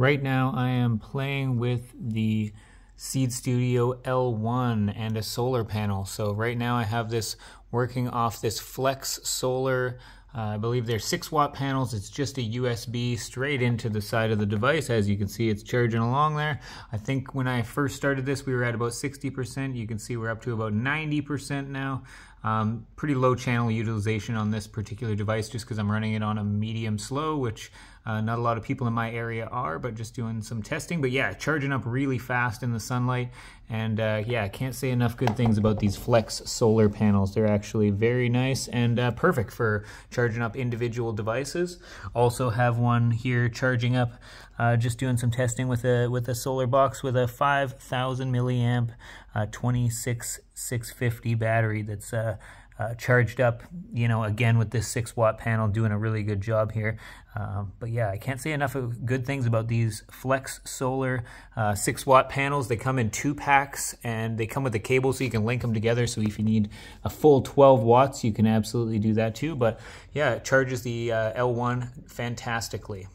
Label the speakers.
Speaker 1: Right now I am playing with the Seeed Studio L1 and a solar panel. So right now I have this working off this Flex Solar uh, I believe they're 6 watt panels. It's just a USB straight into the side of the device. As you can see, it's charging along there. I think when I first started this, we were at about 60%. You can see we're up to about 90% now. Um, pretty low channel utilization on this particular device just because I'm running it on a medium slow, which uh, not a lot of people in my area are, but just doing some testing. But yeah, charging up really fast in the sunlight. And uh, yeah, I can't say enough good things about these Flex solar panels. They're actually very nice and uh, perfect for charging up individual devices. Also have one here charging up, uh, just doing some testing with a, with a solar box with a 5,000 milliamp, uh, 26 650 battery that's uh, uh, charged up, you know, again with this 6 watt panel doing a really good job here. Um, but yeah, I can't say enough good things about these Flex Solar uh, 6 watt panels. They come in two packs and they come with a cable so you can link them together. So if you need a full 12 watts, you can absolutely do that too. But yeah, it charges the uh, L1 fantastically.